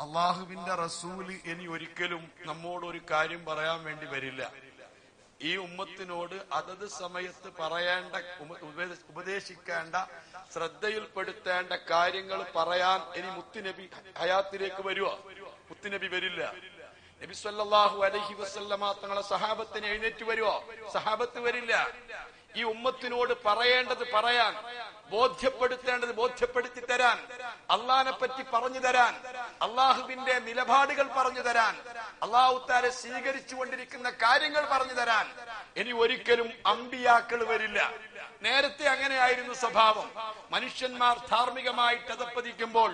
അള്ളാഹുവിന്റെ റസൂൽ ഇനി ഒരിക്കലും നമ്മോട് ഒരു കാര്യം പറയാൻ വേണ്ടി വരില്ല. ഈ ഉമ്മത്തിനോട് അതത് സമയത്ത് പറയേണ്ട ഉപ- ഉപദേ- ഉപദേശിക്കേണ്ട ശ്രദ്ധയിൽപ്പെടുത്തേണ്ട കാര്യങ്ങൾ പറയാൻ ഇനി മുത്തുനബി ഹയാത്തിലേക്ക് വരുവോ? മുത്തുനബി വരില്ല. നബി സല്ലാഹു അലൈഹി വസല്ലമ തങ്ങളെ സഹാബത്തിന് എഴുന്നേറ്റ് വരുവോ? സഹാബത്ത് വരില്ല. ഈ ഉമ്മത്തിനോട് പറയേണ്ടത് പറയാൻ ബോധ്യപ്പെടുത്തേണ്ടത് ബോധ്യപ്പെടുത്തി തരാൻ അള്ളഹാനെ പറ്റി പറഞ്ഞു തരാൻ അള്ളാഹുവിന്റെ നിലപാടുകൾ പറഞ്ഞു തരാൻ അള്ളാഹു താരെ സ്വീകരിച്ചു കൊണ്ടിരിക്കുന്ന കാര്യങ്ങൾ പറഞ്ഞു തരാൻ. ഇനി ഒരിക്കലും അമ്പിയാക്കൾ വരില്ല. നേരത്തെ അങ്ങനെയായിരുന്നു സ്വഭാവം. മനുഷ്യന്മാർ ധാർമ്മികമായിട്ട് അതപ്പതിക്കുമ്പോൾ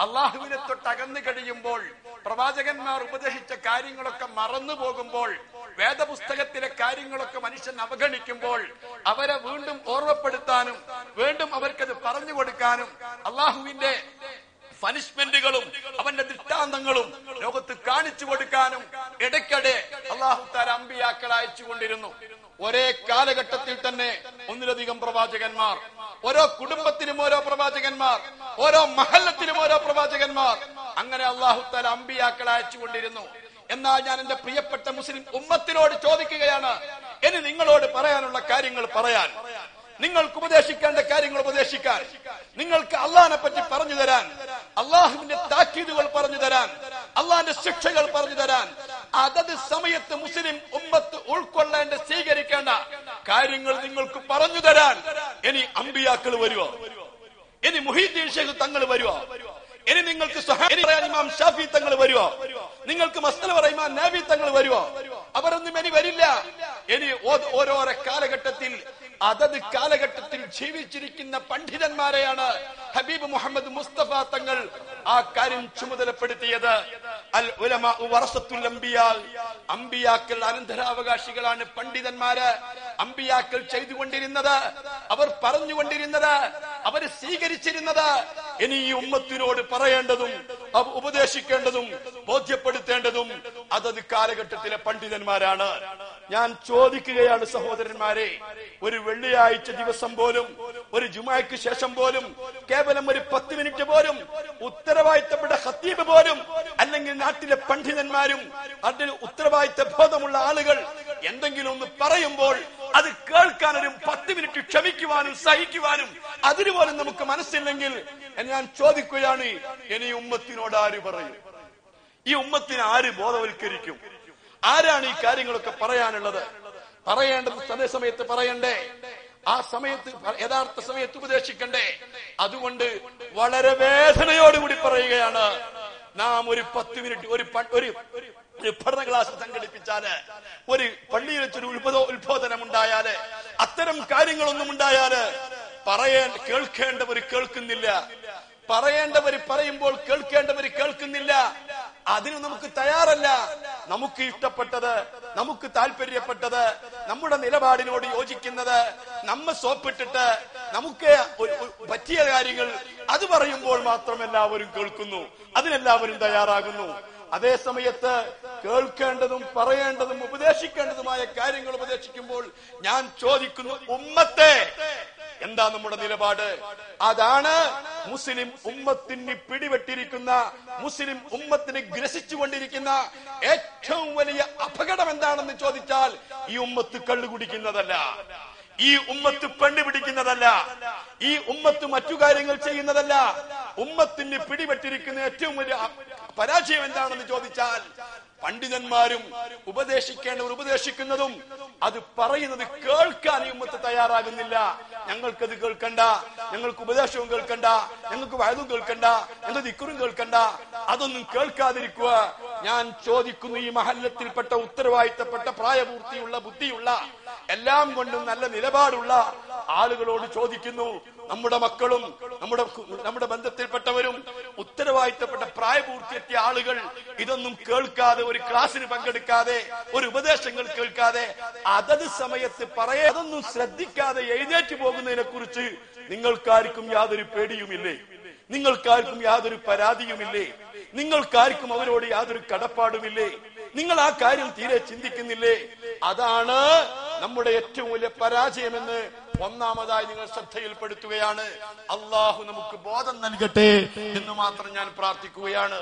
അള്ളാഹുവിനെ തൊട്ട് അകന്നു കഴിയുമ്പോൾ പ്രവാചകന്മാർ ഉപദേശിച്ച കാര്യങ്ങളൊക്കെ മറന്നു പോകുമ്പോൾ വേദപുസ്തകത്തിലെ കാര്യങ്ങളൊക്കെ മനുഷ്യൻ അവഗണിക്കുമ്പോൾ അവരെ വീണ്ടും ഓർമ്മപ്പെടുത്താനും വീണ്ടും അവർക്കത് പറഞ്ഞു കൊടുക്കാനും അള്ളാഹുവിന്റെ പനിഷ്മെന്റുകളും അവന്റെ ദൃഷ്ടാന്തങ്ങളും ലോകത്ത് കാണിച്ചു കൊടുക്കാനും ഇടയ്ക്കിടെ അള്ളാഹു താര അമ്പിയാക്കൾ അയച്ചു കൊണ്ടിരുന്നു. ഒരേ കാലഘട്ടത്തിൽ തന്നെ ഒന്നിലധികം പ്രവാചകന്മാർ ഓരോ കുടുംബത്തിനും ഓരോ പ്രവാചകന്മാർ ഓരോ മഹല്ലത്തിനും ഓരോ പ്രവാചകന്മാർ അങ്ങനെ അള്ളാഹു താല അമ്പിയാക്കൾ അയച്ചുകൊണ്ടിരുന്നു എന്നാൽ ഞാൻ എന്റെ പ്രിയപ്പെട്ട മുസ്ലിം ഉമ്മത്തിനോട് ചോദിക്കുകയാണ് ഇനി നിങ്ങളോട് പറയാനുള്ള കാര്യങ്ങൾ പറയാൻ. നിങ്ങൾക്ക് ഉപദേശിക്കേണ്ട കാര്യങ്ങൾ ഉപദേശിക്കാൻ. നിങ്ങൾക്ക് അള്ളാഹിനെ പറ്റി പറഞ്ഞു തരാൻ. അള്ളാഹുവിന്റെ താക്കീതുകൾ പറഞ്ഞു തരാൻ. അള്ളാഹിന്റെ ശിക്ഷകൾ പറഞ്ഞു തരാൻ. അതത് സമയത്ത് മുസ്ലിം ഉമ്മത്ത് ഉൾക്കൊള്ളേണ്ട സ്വീകരിക്കേണ്ട കാര്യങ്ങൾ നിങ്ങൾക്ക് പറഞ്ഞു തരാൻ. ഇനി അമ്പിയാക്കൾ വരുവോ? ഇനി മുഹീദ്ദീൻ തങ്ങൾ വരുവോ? ഇനി നിങ്ങൾക്ക് ഇമാം തങ്ങൾ വരുവോ? നിങ്ങൾക്ക് മസ്തല പറയുമാൻ നാബി തങ്ങൾ വരുവോ? അവരൊന്നും ഇനി വരില്ല. ഇനി ഓരോ ഓരോരോ കാലഘട്ടത്തിൽ അതത് കാലഘട്ടത്തിൽ ജീവിച്ചിരിക്കുന്ന പണ്ഡിതന്മാരെയാണ് ഹബീബ് മുഹമ്മദ് മുസ്തഫ തങ്ങൾ ആ കാര്യം ചുമതലപ്പെടുത്തിയത്. അൽ ഉലമ വറസത്തുൽ അംബിയാ. അമ്പിയാക്കൾ അനന്തരാവകാശികളാണ് പണ്ഡിതന്മാര്. അമ്പിയാക്കൾ ചെയ്തുകൊണ്ടിരുന്നത് അവർ പറഞ്ഞുകൊണ്ടിരുന്നത് അവർ സ്വീകരിച്ചിരുന്നത്. ഇനി ഈ ഉമ്മത്തിനോട് പറയേണ്ടതും ഉപദേശിക്കേണ്ടതും ബോധ്യപ്പെടുത്തേണ്ടതും അതത് കാലഘട്ടത്തിലെ പണ്ഡിതന്മാരാണ്. ഞാൻ ചോദിക്കുകയാണ് സഹോദരന്മാരെ ഒരു വെള്ളിയാഴ്ച ദിവസം പോലും ഒരു ജുമായ്ക്ക് ശേഷം പോലും കേവലം ഒരു പത്ത് മിനിറ്റ് പോലും ഉത്തരവാദിത്തപ്പെട്ട ഹത്തീബ് പോലും അല്ലെങ്കിൽ നാട്ടിലെ പണ്ഡിതന്മാരും അതിന് ഉത്തരവാദിത്ത ബോധമുള്ള ആളുകൾ എന്തെങ്കിലും ഒന്ന് പറയുമ്പോൾ അത് കേൾക്കാനും പത്ത് മിനിറ്റ് ക്ഷമിക്കുവാനും സഹിക്കുവാനും അതിനുപോലും നമുക്ക് മനസ്സില്ലെങ്കിൽ ഞാൻ ചോദിക്കുകയാണ്. ഇനി ഉമ്മത്തിനോട് ആര് പറയും? ഈ ഉമ്മത്തിന് ആര് ബോധവൽക്കരിക്കും? ആരാണ് ഈ കാര്യങ്ങളൊക്കെ പറയാനുള്ളത്? പറയേണ്ടത് അതേ സമയത്ത് പറയണ്ടേ? ആ സമയത്ത് യഥാർത്ഥ സമയത്ത് ഉപദേശിക്കണ്ടേ? അതുകൊണ്ട് വളരെ വേദനയോടുകൂടി പറയുകയാണ്. നാം ഒരു പത്ത് മിനിറ്റ് ഒരു ഒരു പഠന ക്ലാസ് സംഘടിപ്പിച്ചാൽ ഒരു പള്ളിയിൽ വെച്ചൊരു ഉത്ബോധ ഉത്ബോധനം ഉണ്ടായാൽ അത്തരം കാര്യങ്ങളൊന്നും ഉണ്ടായാൽ പറയേ കേൾക്കേണ്ടവർ കേൾക്കുന്നില്ല. പറയേണ്ടവർ പറയുമ്പോൾ കേൾക്കേണ്ടവർ കേൾക്കുന്നില്ല. അതിന് നമുക്ക് തയ്യാറല്ല. നമുക്ക് ഇഷ്ടപ്പെട്ടത് നമുക്ക് താല്പര്യപ്പെട്ടത് നമ്മുടെ നിലപാടിനോട് യോജിക്കുന്നത് നമ്മ സോപ്പിട്ടിട്ട് നമുക്ക് പറ്റിയ കാര്യങ്ങൾ അത് പറയുമ്പോൾ മാത്രം എല്ലാവരും കേൾക്കുന്നു. അതിനെല്ലാവരും തയ്യാറാകുന്നു. അതേ സമയത്ത് കേൾക്കേണ്ടതും പറയേണ്ടതും ഉപദേശിക്കേണ്ടതുമായ കാര്യങ്ങൾ ഉപദേശിക്കുമ്പോൾ ഞാൻ ചോദിക്കുന്നു ഉമ്മത്തെ എന്താ നമ്മുടെ നിലപാട്? അതാണ് മുസ്ലിം ഉമ്മത്തിന് പിടിപെട്ടിരിക്കുന്ന മുസ്ലിം ഉമ്മത്തിന് ഗ്രസിച്ചുകൊണ്ടിരിക്കുന്ന ഏറ്റവും വലിയ അപകടം എന്താണെന്ന് ചോദിച്ചാൽ ഈ ഉമ്മത്ത് കള്ളു കുടിക്കുന്നതല്ല. ഈ ഉമ്മത്ത് പെണ്ണ് പിടിക്കുന്നതല്ല. ഈ ഉമ്മത്ത് മറ്റു കാര്യങ്ങൾ ചെയ്യുന്നതല്ല. ഉമ്മത്തിന് പിടിപെട്ടിരിക്കുന്ന ഏറ്റവും വലിയ പരാജയം എന്താണെന്ന് ചോദിച്ചാൽ പണ്ഡിതന്മാരും ഉപദേശിക്കേണ്ടവർ ഉപദേശിക്കുന്നതും അത് പറയുന്നത് കേൾക്കാൻ ഉമ്മത്ത് തയ്യാറാകുന്നില്ല. ഞങ്ങൾക്കത് കേൾക്കണ്ട ഞങ്ങൾക്ക് ഉപദേശവും കേൾക്കണ്ട ഞങ്ങൾക്ക് വയതും കേൾക്കണ്ട ഞങ്ങൾക്ക് ദിക്കുറും കേൾക്കണ്ട. അതൊന്നും കേൾക്കാതിരിക്കുക. ഞാൻ ചോദിക്കുന്നു ഈ മഹല്ലത്തിൽപ്പെട്ട ഉത്തരവാദിത്തപ്പെട്ട പ്രായപൂർത്തിയുള്ള ബുദ്ധിയുള്ള എല്ലാം കൊണ്ടും നല്ല നിലപാടുള്ള ആളുകളോട് ചോദിക്കുന്നു നമ്മുടെ മക്കളും നമ്മുടെ നമ്മുടെ ബന്ധത്തിൽപ്പെട്ടവരും ഉത്തരവാദിത്തപ്പെട്ട പ്രായപൂർത്തിയെത്തിയ ആളുകൾ ഇതൊന്നും കേൾക്കാതെ ഒരു ക്ലാസ്സിന് പങ്കെടുക്കാതെ ഒരു ഉപദേശങ്ങൾ കേൾക്കാതെ അതത് സമയത്ത് പറയാ അതൊന്നും ശ്രദ്ധിക്കാതെ എഴുന്നേറ്റ് പോകുന്നതിനെ കുറിച്ച് നിങ്ങൾക്കാർക്കും യാതൊരു പേടിയുമില്ലേ? നിങ്ങൾക്കാർക്കും യാതൊരു പരാതിയുമില്ലേ? നിങ്ങൾക്കാർക്കും അവരോട് യാതൊരു കടപ്പാടുമില്ലേ? നിങ്ങൾ ആ കാര്യം തീരെ ചിന്തിക്കുന്നില്ലേ? അതാണ് നമ്മുടെ ഏറ്റവും വലിയ പരാജയമെന്ന് ഒന്നാമതായി നിങ്ങൾ ശ്രദ്ധയിൽപ്പെടുത്തുകയാണ്. അള്ളാഹു നമുക്ക് ബോധം നൽകട്ടെ എന്ന് മാത്രം ഞാൻ പ്രാർത്ഥിക്കുകയാണ്.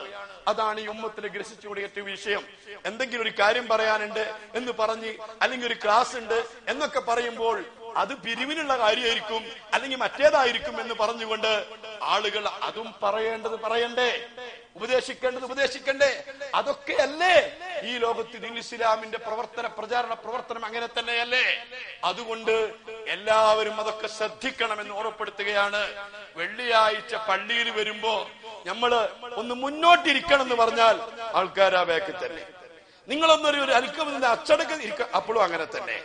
അതാണ് ഈ ഉമ്മത്തിന് ഗ്രസിച്ചുകൂടിയ ഏറ്റവും വിഷയം. എന്തെങ്കിലും ഒരു കാര്യം പറയാനുണ്ട് എന്ന് പറഞ്ഞ് അല്ലെങ്കിൽ ഒരു ക്ലാസ് ഉണ്ട് എന്നൊക്കെ പറയുമ്പോൾ അത് പിരിവിനുള്ള കാര്യമായിരിക്കും അല്ലെങ്കിൽ മറ്റേതായിരിക്കും എന്ന് പറഞ്ഞുകൊണ്ട് ആളുകൾ അതും പറയേണ്ടത് പറയണ്ടേ? ഉപദേശിക്കേണ്ടത് ഉപദേശിക്കണ്ടേ? അതൊക്കെയല്ലേ? ഈ ലോകത്ത് ദീൻ ഇസ്ലാമിന്റെ പ്രവർത്തന പ്രചാരണ പ്രവർത്തനം അങ്ങനെ തന്നെയല്ലേ? അതുകൊണ്ട് എല്ലാവരും അതൊക്കെ ശ്രദ്ധിക്കണമെന്ന് ഓർമ്മപ്പെടുത്തുകയാണ്. വെള്ളിയാഴ്ച പള്ളിയിൽ വരുമ്പോ നമ്മൾ ഒന്ന് മുന്നോട്ടിരിക്കണം എന്ന് പറഞ്ഞാൽ ആൾക്കാർ ആൾക്കാരാ ബാക്കിൽ തന്നെ. നിങ്ങളൊന്നൊരു ഒരു അൽക്കമിന്റെ അച്ചടക്കം ഇരിക്ക അപ്പോഴും അങ്ങനെ തന്നെ.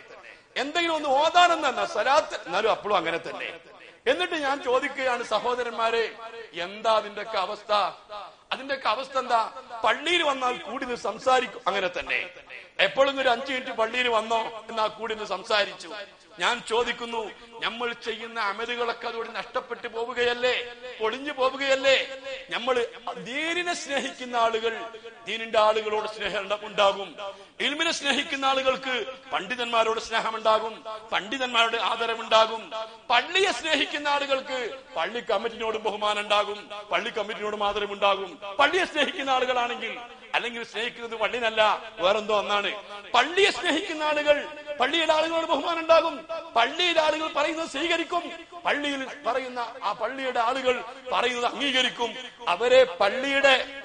എന്തെങ്കിലും ഒന്ന് ഓതാനെന്ന് തന്നെ സലാത്ത് എന്നാലും അപ്പോഴും അങ്ങനെ തന്നെ. എന്നിട്ട് ഞാൻ ചോദിക്കുകയാണ് സഹോദരന്മാരെ എന്താ അതിന്റെ ഒക്കെ അവസ്ഥ? അതിന്റെയൊക്കെ അവസ്ഥ എന്താ? പള്ളിയിൽ വന്നാൽ കൂടി നിന്ന് സംസാരിക്കും. അങ്ങനെ തന്നെ. എപ്പോഴും ഒരു അഞ്ചു മിനിറ്റ് പള്ളിയിൽ വന്നോ എന്നാ കൂടി നിന്ന് സംസാരിച്ചു. ഞാൻ ചോദിക്കുന്നു നമ്മൾ ചെയ്യുന്ന അമലുകളൊക്കെ അതോടെ നഷ്ടപ്പെട്ടു പോവുകയല്ലേ? പൊളിഞ്ഞു പോവുകയല്ലേ? നമ്മൾ ദീനിനെ സ്നേഹിക്കുന്ന ആളുകൾ ദീനിന്റെ ആളുകളോട് സ്നേഹം ഉണ്ടാകും. ഇൽമിനെ സ്നേഹിക്കുന്ന ആളുകൾക്ക് പണ്ഡിതന്മാരോട് സ്നേഹമുണ്ടാകും പണ്ഡിതന്മാരുടെ ആദരവുണ്ടാകും. പള്ളിയെ സ്നേഹിക്കുന്ന ആളുകൾക്ക് പള്ളി കമ്മിറ്റിനോടും ബഹുമാനം ഉണ്ടാകും പള്ളി കമ്മിറ്റിനോടും ആദരവുണ്ടാകും. പള്ളിയെ സ്നേഹിക്കുന്ന ആളുകളാണെങ്കിൽ അല്ലെങ്കിൽ സ്നേഹിക്കുന്നത് പള്ളിനല്ല വേറെന്തോ ഒന്നാണ്. പള്ളിയെ സ്നേഹിക്കുന്ന ആളുകൾ പള്ളിയിലെ ആളുകളോട് ബഹുമാനം ഉണ്ടാകും. പള്ളിയിലെ ആളുകൾ പറയുന്നത് സ്വീകരിക്കും. പള്ളിയിൽ പറയുന്ന ആ പള്ളിയുടെ ആളുകൾ പറയുന്നത് അംഗീകരിക്കും. അവരെ പള്ളിയുടെ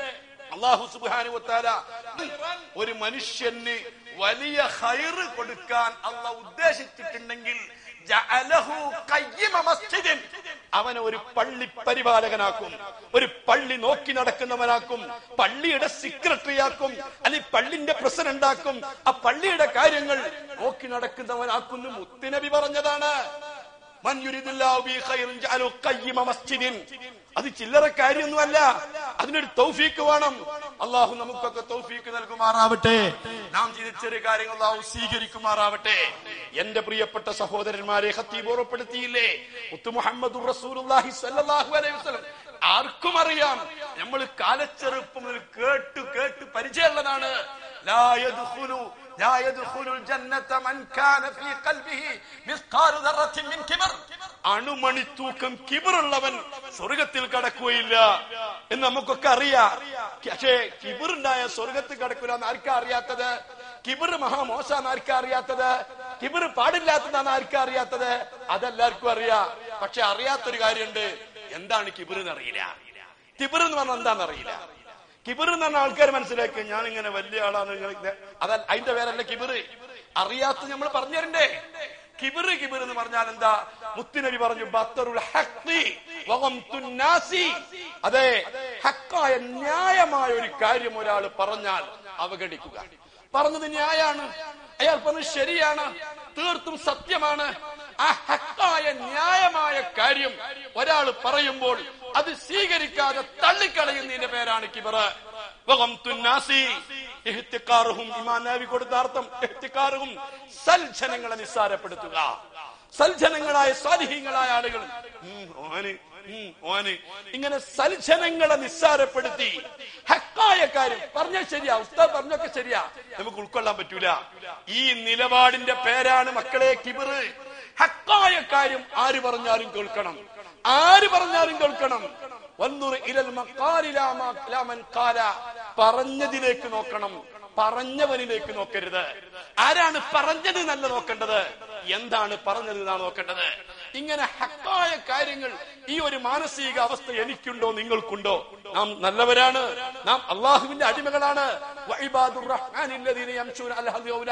അള്ളാഹു സുബാനുവത്താല ഒരു മനുഷ്യന് വലിയ ഹൈറ് കൊടുക്കാൻ അല്ല ഉദ്ദേശിച്ചിട്ടുണ്ടെങ്കിൽ. അവനെ ഒരു പള്ളി പരിപാലകനാക്കും. ഒരു പള്ളി നോക്കി നടക്കുന്നവനാക്കും. പള്ളിയുടെ സെക്രട്ടറിയാക്കും. അല്ലെങ്കിൽ പള്ളിന്റെ പ്രസിഡന്റ് ആക്കും ആ പള്ളിയുടെ കാര്യങ്ങൾ നോക്കി നടക്കുന്നവനാക്കുന്നു. മുത്തുനബി പറഞ്ഞതാണ് അത് ചില്ലറ കാര്യമൊന്നുമല്ല. അതിനൊരു തൗഫീക്ക് വേണം. അള്ളാഹു നമുക്കൊക്കെ തൗഫീക്ക് നൽകുമാറാവട്ടെ. നാം ചെയ്ത കാര്യങ്ങൾ അള്ളാഹു സ്വീകരിക്കുമാറാവട്ടെ. എന്റെ പ്രിയപ്പെട്ട സഹോദരന്മാരെ ഹത്തീബ് മുത്തു മുഹമ്മദ് റസൂലുള്ളാഹി സ്വല്ലല്ലാഹു അലൈഹി വസല്ലം. ആർക്കും അറിയാം. നമ്മൾ കാലച്ചെറുപ്പം കേട്ടു കേട്ട് പരിചയമുള്ളതാണ്. ലാ അണുമണി തൂക്കം കിബറുള്ളവൻ സ്വർഗത്തിൽ കടക്കുകയില്ല എന്ന് നമുക്കൊക്കെ അറിയാം. പക്ഷേ കിബിറുണ്ടായ സ്വർഗത്തിൽ കടക്കൂല എന്ന് ആർക്കാ അറിയാത്തത്? കിബിർ മഹാമോശാന്ന് ആർക്കാ അറിയാത്തത്? കിബിർ പാടില്ലാത്തതാണ് ആർക്കാ അറിയാത്തത്? അതെല്ലാവർക്കും അറിയാം. പക്ഷെ അറിയാത്തൊരു കാര്യമുണ്ട്. എന്താണ് കിബിർ എന്നറിയില്ല കിബിർ എന്ന് പറഞ്ഞാൽ എന്താണെന്നറിയില്ല കിബിർ എന്ന് പറഞ്ഞ ആൾക്കാർ മനസ്സിലാക്കുക ഞാൻ ഇങ്ങനെ വലിയ ആളാണ് അതാ അതിന്റെ പേരല്ല കിബിർ. അറിയാത്ത നമ്മൾ പറഞ്ഞു തരണ്ടേ കിബിർ കിബിർ എന്ന് പറഞ്ഞാൽ എന്താ? മുത്തുനബി പറഞ്ഞു അതെ ഹക്കായ ന്യായമായ ഒരു കാര്യം ഒരാൾ പറഞ്ഞാൽ അവഗണിക്കുക. പറഞ്ഞത് ന്യായാണ്. അയാൾ പറഞ്ഞത് ശരിയാണ്. തീർത്തും സത്യമാണ്. ആ ഹക്കായ ന്യായമായ കാര്യം ഒരാൾ പറയുമ്പോൾ അത് സ്വീകരിക്കാതെ തള്ളിക്കളയുന്നതിന്റെ പേരാണ് കിബറ് കൊടുത്ത അർത്ഥം ഇഹ്തിക്കാറുഹും സൽജനങ്ങളെ നിസ്സാരപ്പെടുത്തുക. സൽജനങ്ങളായ സ്വാധീനങ്ങളായ ആളുകൾ ഇങ്ങനെ സൽജനങ്ങളെ നിസ്സാരപ്പെടുത്തി ഹക്കായ കാര്യം പറഞ്ഞാൽ ശരിയാ ഉസ്താദ് പറഞ്ഞൊക്കെ ശരിയാ. നമുക്ക് ഉൾക്കൊള്ളാൻ പറ്റൂല. ഈ നിലപാടിന്റെ പേരാണ് മക്കളെ കിബിറ് ഹക്കായ കാര്യം ആര് പറഞ്ഞാലും കേൾക്കണം. ആര് പറഞ്ഞാലും കേൾക്കണം. പറഞ്ഞതിലേക്ക് നോക്കണം. പറഞ്ഞവനിലേക്ക് നോക്കരുത്. ആരാണ് പറഞ്ഞത് നല്ല നോക്കേണ്ടത്. എന്താണ് പറഞ്ഞത് എന്നാണ് നോക്കേണ്ടത്. ഇങ്ങനെ ഹക്കായ കാര്യങ്ങൾ ഈ ഒരു മാനസിക അവസ്ഥ എനിക്കുണ്ടോ നിങ്ങൾക്കുണ്ടോ? നാം നല്ലവരാണ്. നാം അള്ളാഹുവിന്റെ അടിമകളാണ്. വഇബാദുർ റഹ്മാനില്ലദീന യംശൂന അലൽ ഹൗല.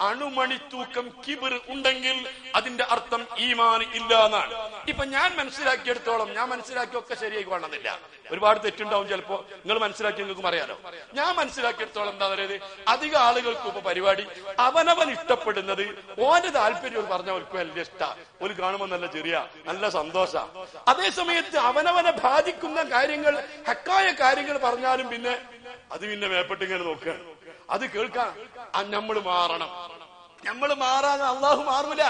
അണുമണി തൂക്കം കിബിർ ഉണ്ടെങ്കിൽ അതിന്റെ അർത്ഥം ഈമാൻ ഇല്ല എന്നാണ്. ഇപ്പൊ ഞാൻ മനസ്സിലാക്കിയെടുത്തോളം ഞാൻ മനസ്സിലാക്കിയൊക്കെ ശരിയായി കാണുന്നില്ല. ഒരുപാട് തെറ്റുണ്ടാവും ചിലപ്പോ. നിങ്ങൾ മനസ്സിലാക്കി നിങ്ങൾക്ക് അറിയാലോ. ഞാൻ മനസ്സിലാക്കിയെടുത്തോളം എന്താ പറയുന്നത് അധിക ആളുകൾക്കും ഇപ്പൊ പരിപാടി. അവനവൻ ഇഷ്ടപ്പെടുന്നത് ഓന്റെ താല്പര്യം പറഞ്ഞ അവർക്ക് വലിയ ഇഷ്ട. ഒരു കാണുമ്പോൾ നല്ല ചെറിയ നല്ല സന്തോഷ. അതേ സമയത്ത് അവനവനെ ബാധിക്കുന്ന കാര്യങ്ങൾ ഹക്കായ കാര്യങ്ങൾ പറഞ്ഞാലും പിന്നെ അത് പിന്നെ മേപ്പെട്ട് ഇങ്ങനെ നോക്കുകയാണ് അത് കേൾക്കാൻ നമ്മൾ മാറണം. നമ്മൾ മാറാതെ അള്ളാഹു മാറൂല.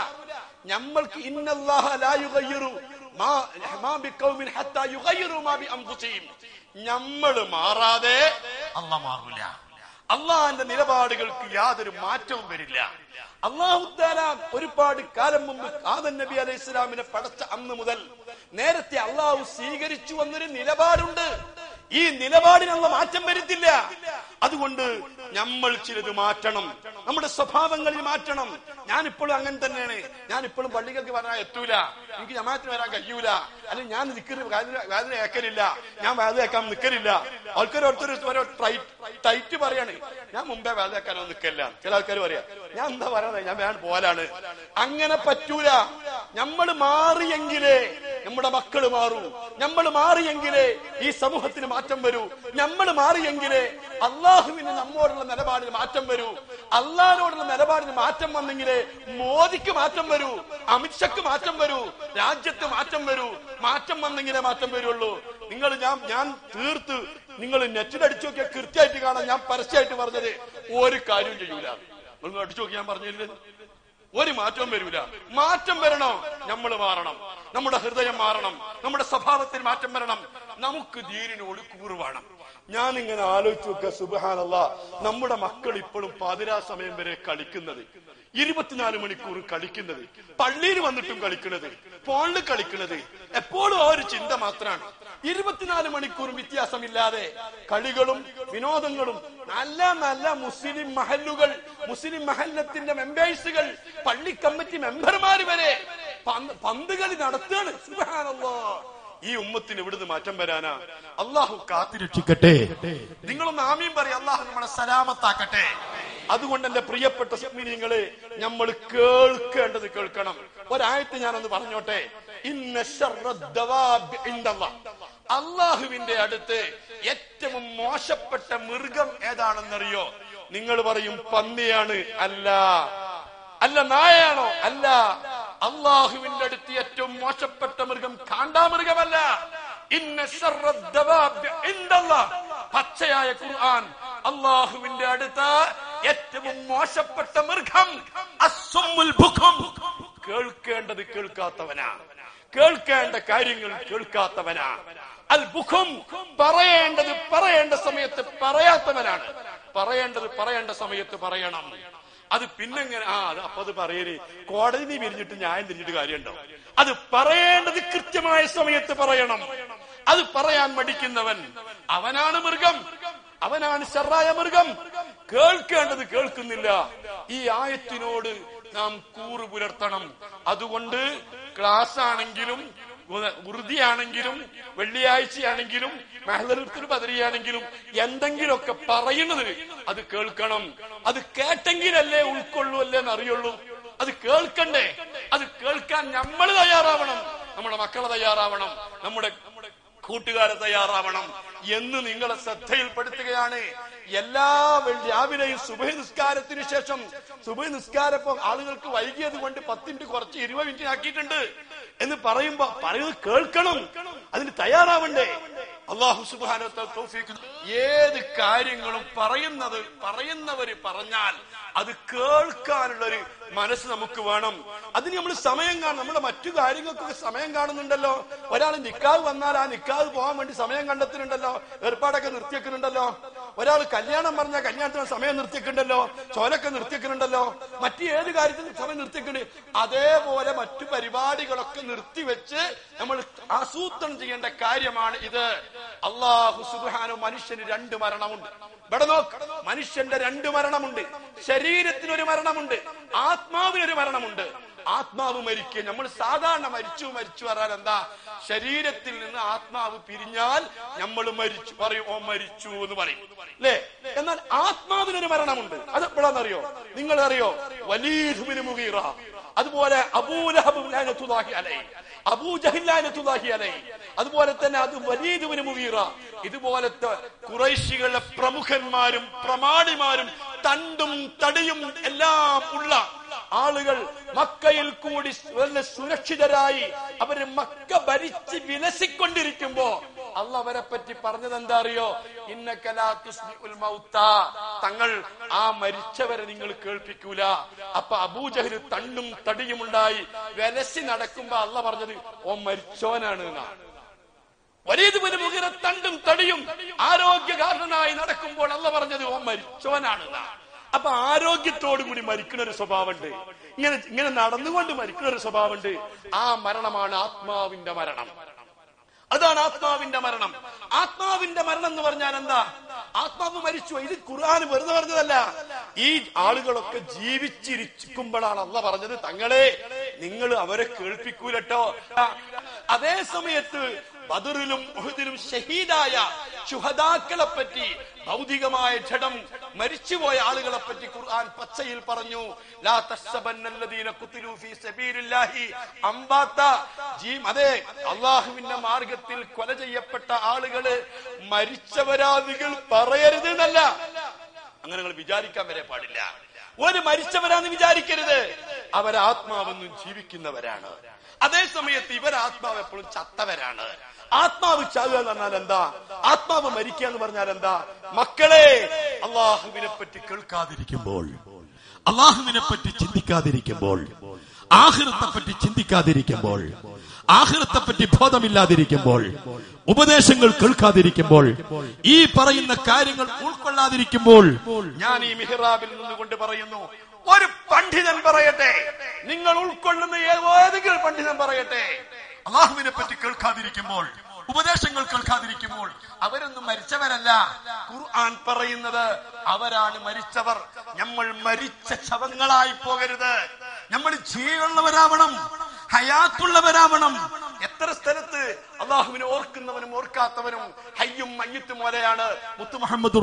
നമ്മൾക്ക് നമ്മൾ മാറാതെ അള്ളാഹ് മാറൂല. അള്ളാഹിന്റെ നിലപാടുകൾക്ക് യാതൊരു മാറ്റവും വരില്ല. അള്ളാഹുദ്ദാല ഒരുപാട് കാലം മുമ്പ് ആദൻ നബി അലൈഹി ഇസ്ലാമിനെ പടച്ച അന്ന് മുതൽ നേരത്തെ അള്ളാഹു സ്വീകരിച്ചു വന്നൊരു നിലപാടുണ്ട്. ഈ നിലപാടിനുള്ള മാറ്റം വരുത്തില്ല. അതുകൊണ്ട് നമ്മൾ ചിലത് മാറ്റണം. നമ്മുടെ സ്വഭാവങ്ങളിൽ മാറ്റണം. ഞാനിപ്പോഴും അങ്ങനെ തന്നെയാണ്. ഞാനിപ്പോഴും പള്ളികൾക്ക് വരാൻ എത്തൂല. എനിക്ക് ജമാത്തിന് വരാൻ കഴിയൂല. അല്ലെങ്കിൽ ഞാൻ നിൽക്കുന്ന വേദന ഏക്കലില്ല. ഞാൻ വേദന ഏക്കാൻ നിൽക്കലില്ല ആൾക്കാർ ഓരോരുത്തർ ഓരോ ടൈറ്റ് പറയാണ്. ഞാൻ മുമ്പേ വേദന ഏക്കാനോ നിൽക്കല്ല ചില ആൾക്കാർ പറയാ ഞാൻ എന്താ പറയുന്നത് ഞാൻ വേണം പോലാണ്. അങ്ങനെ പറ്റൂല. നമ്മൾ മാറിയെങ്കിലേ നമ്മുടെ മക്കൾ മാറൂ. നമ്മൾ മാറിയെങ്കിലേ ഈ സമൂഹത്തിന് മാറ്റം വരൂ. നമ്മൾ മാറിയെങ്കിലേ അള്ളാഹുവിന് നമ്മോടുള്ള നിലപാടിന് മാറ്റം വരൂ. അള്ളാഹിനോടുള്ള നിലപാടിന് മാറ്റം വന്നെങ്കിലേ മോദിക്ക് മാറ്റം വരൂ അമിത്ഷക്ക് മാറ്റം വരൂ രാജ്യത്ത് മാറ്റം വരൂ. മാറ്റം വന്നെങ്കിലേ മാറ്റം വരുള്ളൂ. നിങ്ങൾ ഞാൻ ഞാൻ തീർത്ത് നിങ്ങൾ നെറ്റിലടിച്ചു നോക്കിയാൽ കൃത്യമായിട്ട് കാണാൻ ഞാൻ പരസ്യമായിട്ട് പറഞ്ഞത്. ഒരു കാര്യവും ചെയ്യൂല. നിങ്ങൾ അടിച്ചു നോക്കി ഞാൻ പറഞ്ഞില്ലേ? ഒരു മാറ്റവും വരൂല. മാറ്റം വരണോ നമ്മൾ മാറണം. നമ്മുടെ ഹൃദയം മാറണം. നമ്മുടെ സ്വഭാവത്തിൽ മാറ്റം വരണം. നമുക്ക് ദീനിനോട് കൂറുവാണം ഞാൻ ഇങ്ങനെ ആലോചിച്ചു നോക്കുക സുബഹാനല്ല. നമ്മുടെ മക്കൾ ഇപ്പോഴും പാതിരാ സമയം വരെ കളിക്കുന്നത്. ഇരുപത്തിനാല് മണിക്കൂർ കളിക്കുന്നത്. പള്ളിയിൽ വന്നിട്ടും കളിക്കുന്നത്. ഫോണിൽ കളിക്കുന്നത്. എപ്പോഴും ആ ഒരു ചിന്ത മാത്രമാണ്. ഇരുപത്തിനാല് മണിക്കൂറും വ്യത്യാസമില്ലാതെ കളികളും വിനോദങ്ങളും നല്ല നല്ല മുസ്ലിം മഹല്ലുകൾ മുസ്ലിം മഹല്ലത്തിന്റെ മെമ്പേഴ്സുകൾ പള്ളി കമ്മിറ്റി മെമ്പർമാര് വരെ പന്ത് കളി നടത്തുകയാണ്. സുബ്ഹാനല്ലാ. ഈ ഉമ്മത്തിന് ഇവിടുന്ന് മാറ്റം വരാനാ അള്ളാഹു കാത്തിരക്ഷിക്കട്ടെ. നിങ്ങളൊന്ന് ആമീൻ പറയും അള്ളാഹു നമ്മളെ സലാമത്താക്കട്ടെ. അതുകൊണ്ട് എന്റെ പ്രിയപ്പെട്ട സ്മിനിങ്ങളെ നമ്മൾ കേൾക്കേണ്ടത് കേൾക്കണം. ഒരാഴ്ച ഞാനൊന്ന് പറഞ്ഞോട്ടെ. അള്ളാഹുവിന്റെ അടുത്ത് ഏറ്റവും മോശപ്പെട്ട മൃഗം ഏതാണെന്നറിയോ? നിങ്ങൾ പറയും പന്നിയാണ്. അല്ല. അല്ല നായയാണോ? അല്ല. അള്ളാഹുവിന്റെ അടുത്ത് ഏറ്റവും മോശപ്പെട്ട മൃഗം കാണ്ടാമൃഗമല്ല. പച്ചയായ ഖുർആൻ അള്ളാഹുവിന്റെ അടുത്ത് ഏറ്റവും മോശപ്പെട്ട മൃഗം കേൾക്കേണ്ടത് കേൾക്കാത്തവനാ. കേൾക്കേണ്ട കാര്യങ്ങൾ കേൾക്കാത്തവനാ. അൽ ബുഖും പറയേണ്ടത് പറയേണ്ട സമയത്ത് പറയാത്തവനാണ്. പറയേണ്ടത് പറയേണ്ട സമയത്ത് പറയണം. അത് പിന്നെങ്ങനെ ആ അത് അപ്പൊ അത് പറയൽ കോടതി നീ പിരിഞ്ഞിട്ട് ന്യായം തിരിഞ്ഞിട്ട് കാര്യമുണ്ടോ അത് പറയേണ്ടത് കൃത്യമായ സമയത്ത് പറയണം. അത് പറയാൻ മടിക്കുന്നവൻ അവനാണ് മൃഗം. അവനാണ് ശറായ മൃഗം. കേൾക്കേണ്ടത് കേൾക്കുന്നില്ല. ഈ ആയത്തിനോട് നാം കൂറ് പുലർത്തണം. അതുകൊണ്ട് ക്ലാസ് ആണെങ്കിലും വൃതിയാണെങ്കിലും വെള്ളിയാഴ്ചയാണെങ്കിലും മെഹദർത്തിൽ ബദരിയാണെങ്കിലും എന്തെങ്കിലുമൊക്കെ പറയുന്നത് അത് കേൾക്കണം. അത് കേട്ടെങ്കിലല്ലേ ഉൾക്കൊള്ളൂ അല്ലേ എന്നറിയുള്ളൂ. അത് കേൾക്കണ്ടേ? അത് കേൾക്കാൻ നമ്മൾ തയ്യാറാവണം. നമ്മുടെ മക്കളെ തയ്യാറാവണം. നമ്മുടെ കൂട്ടുകാരെ തയ്യാറാവണം എന്ന് നിങ്ങളെ ശ്രദ്ധയിൽപ്പെടുത്തുകയാണ്. എല്ലാ രാവിലെയും സുബഹി നിസ്കാരത്തിന് ശേഷം സുബഹി നിസ്കാരപ്പം ആളുകൾക്ക് വൈകിയത് കൊണ്ട് പത്തിന്റെ കുറച്ച് ഇരുപത് മിനിറ്റ് ആക്കിയിട്ടുണ്ട് എന്ന് പറയുമ്പോ പറയുന്നത് കേൾക്കണം. അതിന് തയ്യാറാവണ്ടേ? അള്ളാഹു സുബാന ഏത് കാര്യങ്ങളും പറയുന്നത് പറയുന്നവര് പറഞ്ഞാൽ അത് കേൾക്കാനുള്ള ഒരു മനസ്സ് നമുക്ക് വേണം. അതിന് നമ്മൾ സമയം കാണും നമ്മുടെ മറ്റു കാര്യങ്ങൾക്കൊക്കെ സമയം കാണുന്നുണ്ടല്ലോ. ഒരാൾ നിക്കാവ് വന്നാൽ ആ നിക്കാവ് പോകാൻ വേണ്ടി സമയം കണ്ടെത്തുന്നുണ്ടല്ലോ. ഏർപ്പാടൊക്കെ നിർത്തിവെക്കുന്നുണ്ടല്ലോ. ഒരാൾ കല്യാണം പറഞ്ഞാൽ കല്യാണത്തിന് സമയം നിർത്തിവെക്കുന്നുണ്ടല്ലോ. ചോലൊക്കെ നിർത്തിവെക്കുന്നുണ്ടല്ലോ. മറ്റു ഏത് കാര്യത്തിനും സമയം നിർത്തിവെക്കുന്നുണ്ട്. അതേപോലെ മറ്റു പരിപാടികളൊക്കെ നിർത്തിവെച്ച് നമ്മൾ ആസൂത്രണം ചെയ്യേണ്ട കാര്യമാണ് ഇത്. അള്ളാഹു സുബാനോ മനുഷ്യന് രണ്ട് മരണമുണ്ട്. ഇവിടെ നോക്ക് മനുഷ്യന്റെ രണ്ട് മരണമുണ്ട്. ശരീരത്തിന് ഒരു മരണമുണ്ട്. ആത്മാവിനൊരു മരണമുണ്ട്. ആത്മാവ് മരിക്കുക. നമ്മൾ സാധാരണ മരിച്ചു മരിച്ചു പറഞ്ഞാൽ എന്താ? ശരീരത്തിൽ നിന്ന് ആത്മാവ് പിരിഞ്ഞാൽ നമ്മൾ മരിച്ചു. പറയും ഓ മരിച്ചു എന്ന് പറയും. അല്ലേ എന്നാൽ ആത്മാവിനൊരു മരണമുണ്ട്. അത് എപ്പോഴാണെന്നറിയോ നിങ്ങൾ അറിയോ വലിയ മുഗീറ. അതുപോലെ അബൂലഹബുലാഹി അലൈ അതുപോലെ തന്നെ അത് വലീദുവിന് മുവീറ ഇതുപോലത്തെ കുറൈശികളുടെ പ്രമുഖന്മാരും പ്രമാണിമാരും തണ്ടും തടിയും എല്ലാം ഉള്ള ആളുകൾ മക്കയിൽ കൂടി സുരക്ഷിതരായി അവർ മക്ക ഭരിച്ച് വിലസിക്കൊണ്ടിരിക്കുമ്പോ അല്ല അവരെ പറ്റി പറഞ്ഞത് എന്താ അറിയോ ഇന്നക്കലാ തുസ്മിഉൽ മൗത്ത. തങ്ങൾ ആ മരിച്ചവരെ നിങ്ങൾ കേൾപ്പിക്കൂല. അപ്പൊ അബൂജഹൽ തണ്ണും തടിയും ഉണ്ടായി വിലസി നടക്കുമ്പോ അല്ല പറഞ്ഞത് ഓ മരിച്ചോനാണ് ഒരേതുപോലെ മുഖിന തണ്ടും തടിയും ആരോഗ്യകാരനായി നടക്കുമ്പോൾ അല്ല പറഞ്ഞത് ഓ മരിച്ചവനാണ് എന്നാ. അപ്പൊ ആരോഗ്യത്തോടു കൂടി മരിക്കുന്ന ഒരു സ്വഭാവമുണ്ട്. ഇങ്ങനെ ഇങ്ങനെ നടന്നുകൊണ്ട് മരിക്കുന്ന ഒരു സ്വഭാവമുണ്ട്. ആ മരണമാണ് ആത്മാവിന്റെ മരണം. അതാണ് ആത്മാവിന്റെ മരണം. ആത്മാവിന്റെ മരണം എന്ന് പറഞ്ഞാൽ എന്താ? ആത്മാവ് മരിച്ചു. ഇത് ഖുർആൻ വെറുതെ പറഞ്ഞതല്ല. ഈ ആളുകളൊക്കെ ജീവിച്ചിരിക്കുമ്പോഴാണ് അല്ല പറഞ്ഞത് തങ്ങളെ നിങ്ങൾ അവരെ കേൾപ്പിക്കൂലട്ടോ. അതേ സമയത്ത് ബദറിലും ഉഹദിലും ഷഹീദായ ശുഹദാക്കളെ പറ്റി ഭൗതികമായ ജഡം മരിച്ചുപോയ ആളുകളെ പറ്റി ഖുർആൻ പച്ചയിൽ പറഞ്ഞു ലാ തസ്സബന്നല്ലദീന ഖുതിലു ഫീ സബീലില്ലാഹി അംബാത ജീ അതെ അല്ലാഹുവിന്റെ മാർഗത്തിൽ കൊല ചെയ്യപ്പെട്ട ആളുകളെ മരിച്ചവരാദികൾ പറയരുത് എന്നല്ല അങ്ങനെ നിങ്ങൾ വിചാരിക്കാൻ വരെ പാടില്ല. ഒരു മരിച്ചവരാന്ന് വിചാരിക്കരുത്. അവരാത്മാവെന്നും ജീവിക്കുന്നവരാണ്. അതേ സമയത്ത് ഇവരാത്മാവ് എപ്പോഴും ചത്തവരാണ്. ആത്മാവ് ചാവുക എന്ന് പറഞ്ഞാൽ എന്താ? ആത്മാവ് മരിക്കുക എന്ന് പറഞ്ഞാൽ എന്താ? മക്കളെ അള്ളാഹുവിനെ പറ്റി കേൾക്കാതിരിക്കുമ്പോൾ അള്ളാഹുവിനെ പറ്റി ചിന്തിക്കാതിരിക്കുമ്പോൾ ആഹൃത്തെ പറ്റി ചിന്തിക്കാതിരിക്കുമ്പോൾ ആഹൃത്തെ പറ്റി ബോധമില്ലാതിരിക്കുമ്പോൾ ഉപദേശങ്ങൾ കേൾക്കാതിരിക്കുമ്പോൾ ഈ പറയുന്ന കാര്യങ്ങൾ ഉൾക്കൊള്ളാതിരിക്കുമ്പോൾ ഞാൻ ഈ മിഹ്റാബിൽ നിന്നുകൊണ്ട് പറയുന്നു ഒരു പണ്ഡിതൻ പറയട്ടെ. നിങ്ങൾ ഉൾക്കൊള്ളുന്ന ഏതെങ്കിലും പണ്ഡിതൻ പറയട്ടെ. അള്ളാഹുവിനെ പറ്റി കേൾക്കാതിരിക്കുമ്പോൾ ഉപദേശങ്ങൾ കേൾക്കാതിരിക്കുമ്പോൾ അവരൊന്നും മരിച്ചവരല്ല. ഖുർആൻ പറയുന്നത് അവരാണ് മരിച്ചവർ. നമ്മൾ മരിച്ച ശവങ്ങളായി പോകരുത്. നമ്മൾ ജീവനുള്ളവരാവണം ഹയാത്തുള്ളവരാവണം. എത്ര സ്ഥലത്ത് അള്ളാഹുവിനെ ഓർക്കുന്നവനും ഓർക്കാത്തവനും ഹയ്യും മയ്യത്തും പോലെയാണ് മുത്തു മുഹമ്മദ്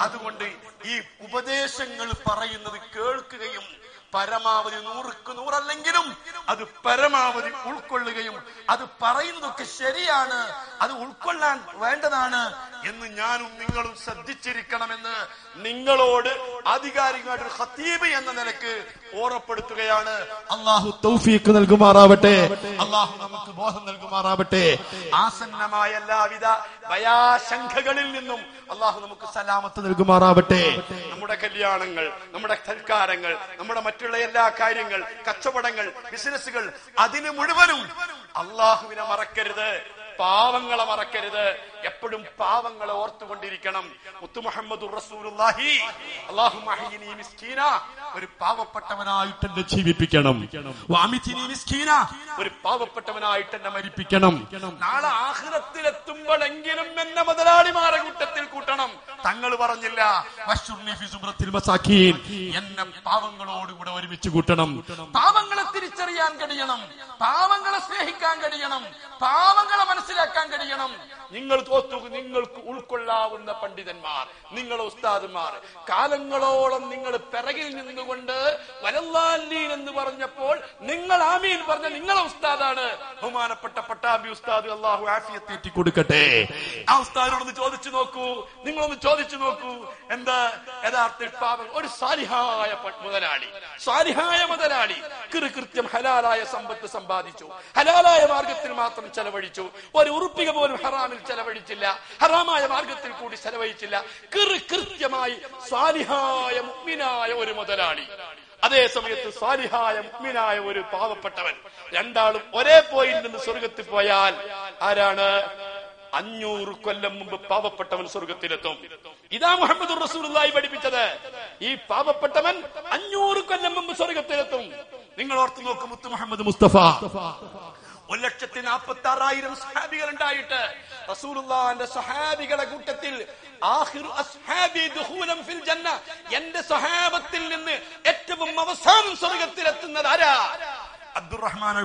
അതുകൊണ്ട് ഈ ഉപദേശങ്ങൾ പറയുന്നത് കേൾക്കുകയും പരമാവധി നൂറുക്ക് നൂറല്ലെങ്കിലും അത് പരമാവധി ഉൾക്കൊള്ളുകയും അത് പറയുന്നതൊക്കെ ശരിയാണ് അത് ഉൾക്കൊള്ളാൻ വേണ്ടതാണ് എന്ന് ഞാനും നിങ്ങളും ശ്രദ്ധിച്ചിരിക്കണമെന്ന് നിങ്ങളോട് ആധികാരികമായിട്ട് ഒരു ഖത്തീബ് എന്ന നിലയ്ക്ക് ഓർമ്മപ്പെടുത്തുകയാണ്. അള്ളാഹു തൗഫീഖ് നൽകുമാറാവട്ടെ. അള്ളാഹു നമുക്ക് ബോധം നൽകുമാറാവട്ടെ. ആസന്നമായ എല്ലാവിധ ഭയാശങ്കകളിൽ നിന്നും അള്ളാഹു നമുക്ക് സലാമത്ത് നൽകുമാറാവട്ടെ. നമ്മുടെ കല്യാണങ്ങൾ നമ്മുടെ സൽക്കാരങ്ങൾ നമ്മുടെ മറ്റുള്ള എല്ലാ കാര്യങ്ങൾ കച്ചവടങ്ങൾ ബിസിനസ്സുകൾ അതിന് മുഴുവനും അള്ളാഹുവിനെ മറക്കരുത്. പാവങ്ങളെ മറക്കരുത്. എപ്പോഴും പാവങ്ങളെ ഓർത്തുകൊണ്ടിരിക്കണം. മുത്തു മുഹമ്മദ് റസൂലുള്ളാഹി. ഒരു പാവപ്പെട്ടവനായിട്ട് എന്നെ ജീവിപ്പിക്കണം. മിസ്കീന. ഒരു പാവപ്പെട്ടവനായിട്ട് എന്നെ മരിപ്പിക്കണം. നാളെ ആഹ്റത്തിലെത്തുമ്പോഴെങ്കിലും എന്നെ മുതലാളിമാരെ കൂട്ടത്തിൽ കൂട്ടണം. തങ്ങൾ പറഞ്ഞില്ല എന്നെ പാവങ്ങളോടുകൂടെ ഒരുമിച്ച് കൂട്ടണം. പാവങ്ങളെ തിരിച്ചറിയാൻ കഴിയണം. പാവങ്ങളെ സ്നേഹിക്കാൻ കഴിയണം. പാവങ്ങളെ മനസ്സിലാക്കാൻ കഴിയണം. നിങ്ങൾ തോത്തു നിങ്ങൾക്ക് ഉൾക്കൊള്ളാവുന്ന പണ്ഡിതന്മാർ നിങ്ങൾ ഉസ്താദുമാർ. കാലങ്ങളോളം നിങ്ങൾ പിറകിൽ നിന്നുകൊണ്ട് വലല്ലാലീൻ എന്ന് പറഞ്ഞപ്പോൾ നിങ്ങൾ ആമീൻ പറഞ്ഞ നിങ്ങളെ ഉസ്താദാണ്. ബഹുമാനപ്പെട്ട പട്ടാമ്പി ഉസ്താദ് അള്ളാഹു ആഫിയെത്തിക്കൊടുക്കട്ടെ കൊടുക്കട്ടെ ആ ഉസ്താദിനോടൊന്ന് ചോദിച്ചു നോക്കൂ. നിങ്ങളൊന്ന് ചോദിച്ചു നോക്കൂ. എന്താ? യഥാർത്ഥ പാവം ഒരു സാലിഹായ മുതലാളി. സാലിഹായ മുതലാളി. കൃത്യം ഹലാലായ സമ്പത്ത് സമ്പാദിച്ചു. ഹലാലായ മാർഗത്തിൽ മാത്രം ചെലവഴിച്ചു. ഒരു ഉറുപ്പിക പോലും ഹറാമിൽ ചെലവഴിച്ചില്ല. ഹറാമായ മാർഗത്തിൽ കൂടി ചെലവഴിച്ചില്ല. കൃത്യമായി സാലിഹായ മുഗ്മിനായ ഒരു മുതലാളി. അതേ സമയത്ത് സാലിഹായ മുഗ്മിനായ ഒരു പാവപ്പെട്ടവൻ. രണ്ടാളും ഒരേ പോയിന്റ് നിന്ന് സ്വർഗത്തിൽ പോയാൽ ആരാണ്? അഞ്ഞൂറ് കൊല്ലം മുമ്പ് പാവപ്പെട്ടവൻ സ്വർഗത്തിലെത്തും. ഇതാ മുഹമ്മദ് റസൂലുള്ളാഹി പഠിപ്പിച്ചത്. ഈ പാവപ്പെട്ടവൻ അഞ്ഞൂറ് കൊല്ലം മുമ്പ് സ്വർഗത്തിലെത്തും. നിങ്ങൾ ഓർത്തു നോക്കും മുത്തു മുഹമ്മദ് മുസ്തഫ. ഒരു ലക്ഷത്തി നാൽപ്പത്തി ആറായിരം സഹാബികൾ ഉണ്ടായിട്ട് റസൂലുള്ളാന്റെ സഹാബികളെ കൂട്ടത്തിൽ എന്റെ സഹാബത്തിൽ നിന്ന് ഏറ്റവും അവസാനം സ്വർഗത്തിലെത്തുന്നത് ആരാ? അബ്ദുറഹ്മാൻ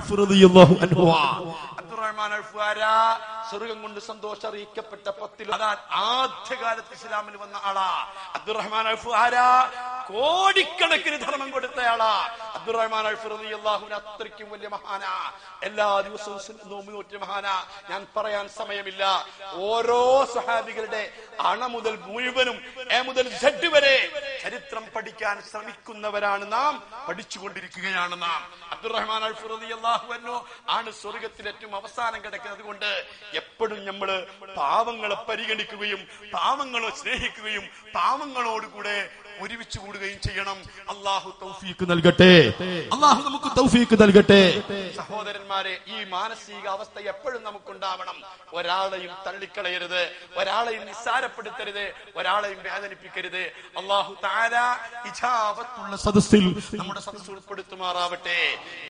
അബ്ദുറഹ്മാൻ സ്വർഗം കൊണ്ട് സന്തോഷം അറിയിക്കപ്പെട്ട പത്തിൽ അതാ ആദ്യകാലത്ത് ഇസ്ലാമിൽ വന്ന ആളാ. അബ്ദുറഹ്മാൻ അൽഫുഹാരാ കോടിക്കണക്കിന് ധർമ്മം കൊടുത്തയാളാ അബ്ദുറഹ്മാൻ അൽഫു റളിയല്ലാഹു അത്രയ്ക്കും വലിയ മഹാന. എല്ലാ ദിവസവും നോമി നോറ്റിയ മഹാന. ഞാൻ പറയാൻ സമയമില്ല. ഓരോ സഹാബികളുടെ അണ മുതൽ മുഴുവനും എ മുതൽ സെഡ് വരെ ചരിത്രം പഠിക്കാൻ ശ്രമിക്കുന്നവരാണ് നാം. പഠിച്ചുകൊണ്ടിരിക്കുകയാണ് നാം. അബ്ദുറഹ്മാൻ അൽഫു റളിയല്ലാഹു അൻഹു ആണ് സ്വർഗത്തിൽ ഏറ്റവും അവസാനം കിടക്കുന്നത് കൊണ്ട് എപ്പോഴും നമ്മൾ പാവങ്ങളെ പരിഗണിക്കുകയും പാവങ്ങളെ സ്നേഹിക്കുകയും പാവങ്ങളോടുകൂടെ ഒരുമിച്ച് കൂടുകയും ചെയ്യണം. അള്ളാഹു തൗഫീക്ക് നൽകട്ടെ. അള്ളാഹു നമുക്ക് തൗഫീക്ക് നൽകട്ടെ. സഹോദരന്മാരെ ഈ മാനസിക അവസ്ഥ എപ്പോഴും നമുക്കുണ്ടാവണം. ഒരാളെയും തള്ളിക്കളയരുത്. ഒരാളെയും നിസ്സാരപ്പെടുത്തരുത്. ഒരാളെയും വേദനിപ്പിക്കരുത്. അള്ളാഹു താര ഇജാവത്തുള്ള സദസ്സിൽ നമ്മുടെ സദസ്സ് ഉൾപ്പെടുത്തുമാറാവട്ടെ.